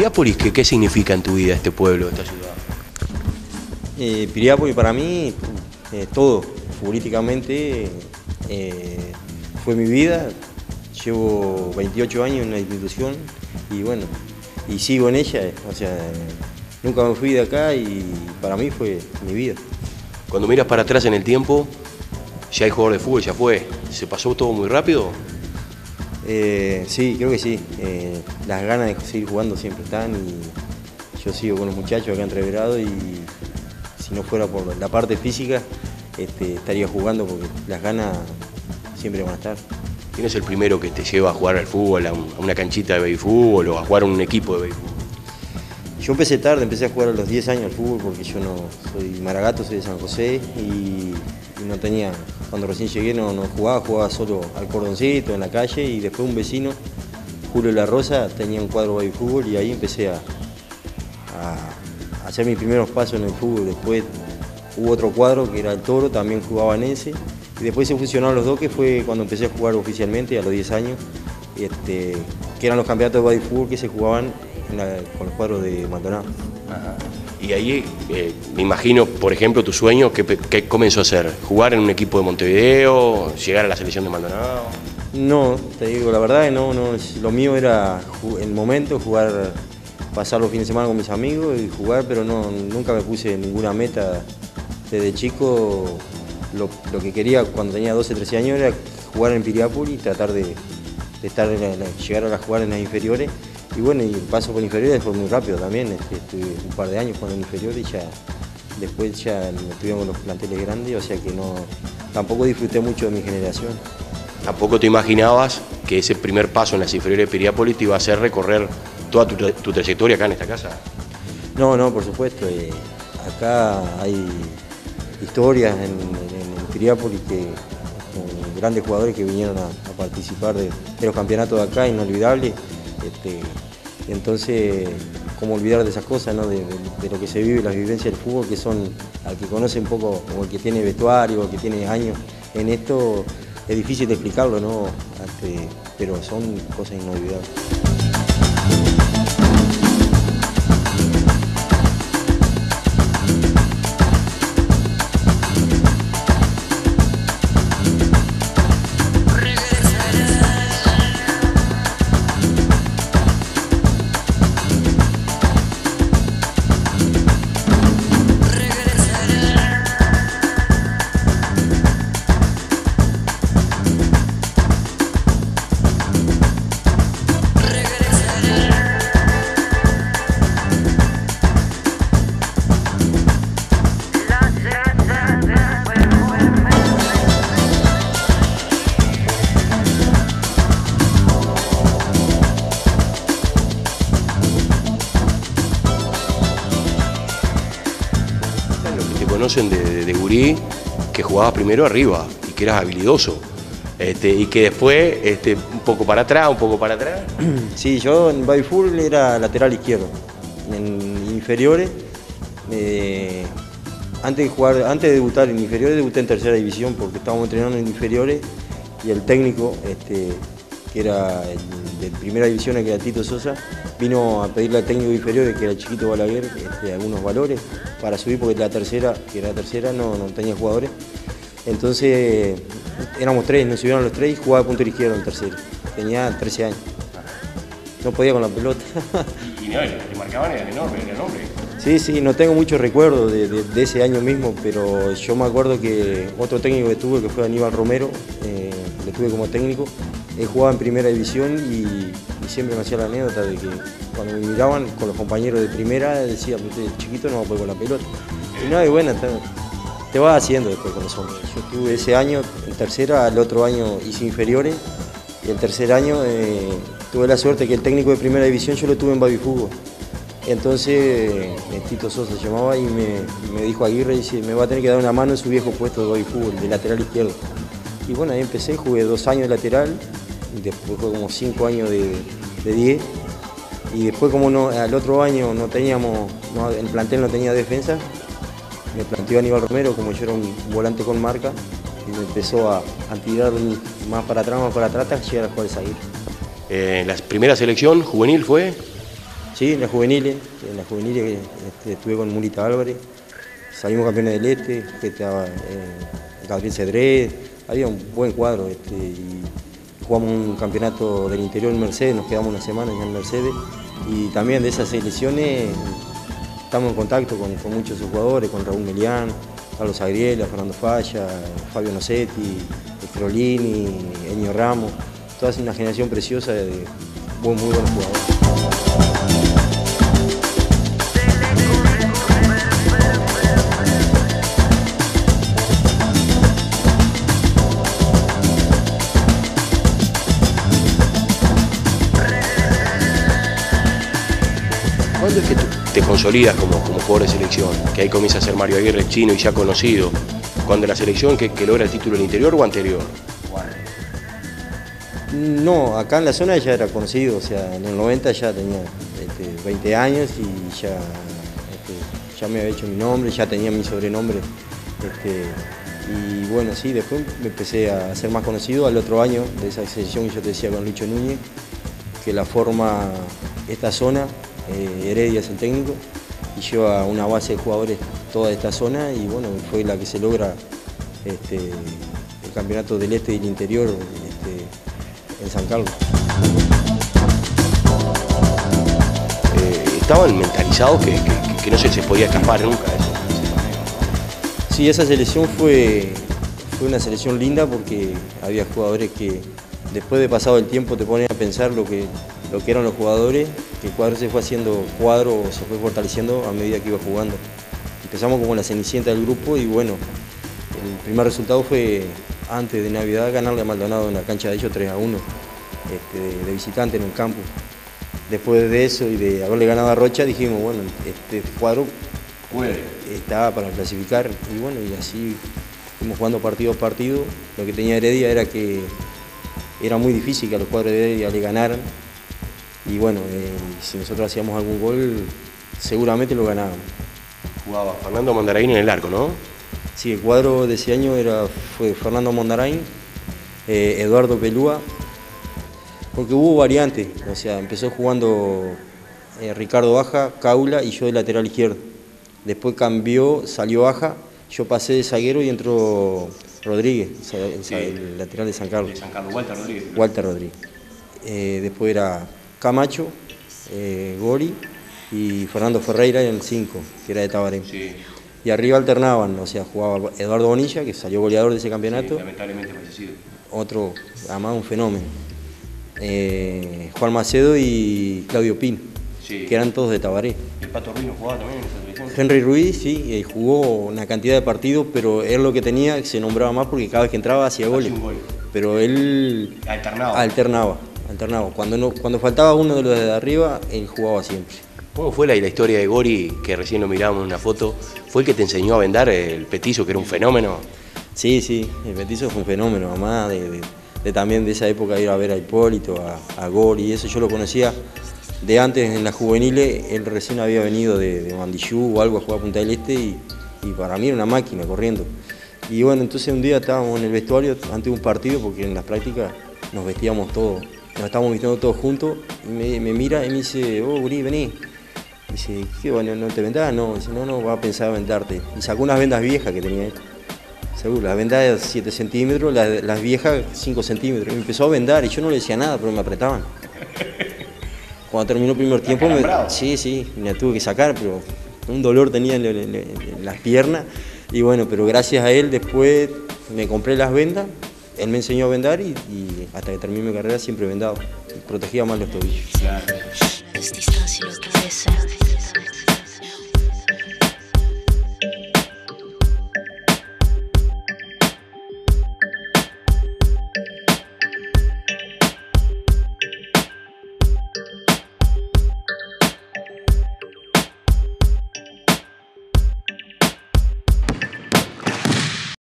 Piriápolis, ¿qué, ¿qué significa en tu vida este pueblo, esta ciudad? Eh, Piriápolis para mí, eh, todo, futbolísticamente, eh, fue mi vida. Llevo 28 años en la institución y bueno, y sigo en ella, o sea, nunca me fui de acá y para mí fue mi vida. Cuando miras para atrás en el tiempo, ya hay jugador de fútbol, ya fue. ¿Se pasó todo muy rápido? Eh, sí, creo que sí. Eh, las ganas de seguir jugando siempre están y yo sigo con los muchachos acá entreverado y si no fuera por la parte física, este, estaría jugando porque las ganas siempre van a estar. ¿Quién es el primero que te lleva a jugar al fútbol, a, un- a una canchita de béisbol o a jugar a un equipo de béisbol? Yo empecé tarde, empecé a jugar a los 10 años al fútbol porque yo no soy maragato, soy de San José y, y no tenía, cuando recién llegué no, jugaba, jugaba solo al cordoncito en la calle y después un vecino, Julio La Rosa, tenía un cuadro de fútbol y ahí empecé a, hacer mis primeros pasos en el fútbol. Después hubo otro cuadro que era el Toro, también jugaba en ese. Y después se fusionaron los dos, que fue cuando empecé a jugar oficialmente a los 10 años, este, que eran los campeonatos de body que se jugaban con los cuadros de Maldonado. Y ahí eh, me imagino, por ejemplo, tu sueño, ¿qué, qué comenzó a hacer? ¿Jugar en un equipo de Montevideo? ¿Llegar a la selección de Maldonado? No, te digo, la verdad que no, no, lo mío era el momento, jugar, pasar los fines de semana con mis amigos y jugar, pero no, nunca me puse ninguna meta desde chico. Lo, que quería cuando tenía 12, 13 años era jugar en Piriápolis y tratar de, de la- la- llegar a jugar en las inferiores. Y bueno, y el paso por inferiores fue muy rápido también, este, estuve un par de años jugando en inferiores y ya después ya estuvimos los planteles grandes, o sea que no, tampoco disfruté mucho de mi generación. Tampoco te imaginabas que ese primer paso en las inferiores de Piriápolis te iba a hacer recorrer toda tu, tu trayectoria acá en esta casa. No, no, por supuesto. eh, acá hay historias en, en, en Piriápolis que, con grandes jugadores que vinieron a, a participar de, de los campeonatos de acá, inolvidables. Este, entonces, ¿cómo olvidar de esas cosas, no? de, lo que se vive, las vivencias del fútbol, que son, al que conoce un poco, o el que tiene vestuario, o el que tiene años en esto, es difícil de explicarlo, ¿no? Pero son cosas inolvidables. Conocen de, de, de gurí, que jugabas primero arriba y que eras habilidoso. Este, y que después este, un poco para atrás, un poco para atrás. Sí, yo en baby full era lateral izquierdo. En inferiores, eh, antes de jugar, antes de debutar en inferiores, debuté en tercera división porque estábamos entrenando en inferiores y el técnico, este, que era el de primera división, que era Tito Sosa, vino a pedirle al técnico de inferiores, que era chiquito Balaguer, este, algunos valores para subir porque la tercera, que era la tercera, no, no tenía jugadores. Entonces éramos tres, nos subieron los tres y jugaba de punto izquierdo en tercero. Tenía 13 años. No podía con la pelota. Y, no, te marcaban eran enormes, eran enormes. Sí, sí, no tengo muchos recuerdos de, de- de ese año mismo, pero yo me acuerdo que otro técnico que tuve, que fue Aníbal Romero, eh, lo tuve como técnico, él jugaba en primera división y, y siempre me hacía la anécdota de que cuando me miraban con los compañeros de primera, decía, "Usted, chiquito no va a poder con la pelota. Y no, y bueno, te, vas haciendo después con los hombres. Yo estuve ese año en tercera, el otro año hice inferiores y el tercer año eh, tuve la suerte que el técnico de primera división yo lo tuve en baby fútbol. Entonces eh, Tito Sosa llamaba y me, dijo Aguirre, dice, me va a tener que dar una mano en su viejo puesto de baby fútbol, de lateral izquierdo. Y bueno, ahí empecé, jugué dos años de lateral, y después fue como cinco años de, de 10. Y después como no, al otro año no teníamos, no, el plantel no tenía defensa, me planteó Aníbal Romero, como yo era un volante con marca, y me empezó a, a tirar más para atrás, más para atrás, hasta llegar a jugar el Aguirre. Eh, la primera selección juvenil fue. Sí, en las juveniles, en las juveniles este, estuve con Mulita Álvarez, salimos campeones del Este, que estaba eh, Gabriel Cedré, había un buen cuadro este, y jugamos un campeonato del interior en Mercedes, nos quedamos una semana en Mercedes y también de esas selecciones estamos en contacto con, muchos jugadores, con Raúl Melián, Carlos Agriela, Fernando Falla, Fabio Nocetti, Frolini, Enio Ramos, toda una generación preciosa de muy, muy buenos jugadores. ¿Cuándo es que te consolidas como, como jugador de selección? Que ahí comienza a ser Mario Aguirre chino y ya conocido. ¿Cuando la selección que, logra el título en interior o anterior? No, acá en la zona ya era conocido, o sea, en el 90 ya tenía 20 este, años y ya, este, ya me había hecho mi nombre, ya tenía mi sobrenombre. Este, y bueno, sí, después me empecé a ser más conocido al otro año de esa selección que yo te decía con Lucho Núñez, que la forma esta zona eh, Heredia es el técnico y lleva una base de jugadores toda esta zona y bueno, fue la que se logra este, el campeonato del este y el interior este, en San Carlos. Eh, estaban mentalizados que, no se, se podía escapar nunca eso. Sí, esa selección fue, fue una selección linda porque había jugadores que después de pasado el tiempo te ponen a pensar lo que, lo que eran los jugadores que el cuadro se fue haciendo cuadro, se fue fortaleciendo a medida que iba jugando. Empezamos como la cenicienta del grupo y bueno, el primer resultado fue antes de Navidad ganarle a Maldonado en la cancha de ellos 3 a 1 este, de visitante en el campo. Después de eso y de haberle ganado a Rocha dijimos, bueno, este cuadro estaba para clasificar y bueno, y así fuimos jugando partido a partido. Lo que tenía Heredia era que era muy difícil que a los cuadros de Heredia le ganaran y bueno, eh, si nosotros hacíamos algún gol, seguramente lo ganábamos. Jugaba Fernando Mondarain en el arco, ¿no? Sí, el cuadro de ese año era, fue Fernando Mondarain, eh, Eduardo Pelúa, porque hubo variantes, o sea, empezó jugando eh, Ricardo Baja, Caula y yo de lateral izquierdo. Después cambió, salió Baja, yo pasé de zaguero y entró Rodríguez, el, lateral de San Carlos. De San Carlos, Walter Rodríguez. Walter Rodríguez. después era Camacho, eh, Gori y Fernando Ferreira en el 5, que era de Tabaré. Y arriba alternaban, o sea, jugaba Eduardo Bonilla, que salió goleador de ese campeonato. lamentablemente fallecido. Otro, además un fenómeno. Eh, Juan Macedo y Claudio Pino, que eran todos de Tabaré. ¿El Pato Ruiz no jugaba también en esa? Henry Ruiz, sí, jugó una cantidad de partidos, pero él lo que tenía, se nombraba más porque cada vez que entraba hacía goles. Pero él alternaba. alternaba alternado. Cuando, no, cuando faltaba uno de los de arriba, él jugaba siempre. ¿Cómo fue la, la historia de Gori, que recién lo mirábamos en una foto? ¿Fue el que te enseñó a vendar el petizo, que era un fenómeno? Sí, sí, el petizo fue un fenómeno, mamá, de, también de esa época ir a ver a Hipólito, a, a Gori, y eso yo lo conocía de antes en la juveniles, él recién había venido de, de Mandillú o algo a jugar a Punta del Este y, y para mí era una máquina corriendo. Y bueno, entonces un día estábamos en el vestuario antes de un partido, porque en las prácticas nos vestíamos todos nos estamos vistiendo todos juntos, y me, mira y me dice, oh, Guri, vení. Y dice, ¿qué bueno, no te vendás? No, dice, no, no, va a pensar vendarte. Y sacó unas vendas viejas que tenía. Seguro, las vendas de 7 centímetros, las, viejas 5 centímetros. Y me empezó a vendar y yo no le decía nada, pero me apretaban. Cuando terminó el primer tiempo, me, sí, sí, me la tuve que sacar, pero un dolor tenía en las piernas. Y bueno, pero gracias a él después me compré las vendas él me enseñó a vendar y, hasta que terminé mi carrera siempre he vendado. Protegía más los tobillos.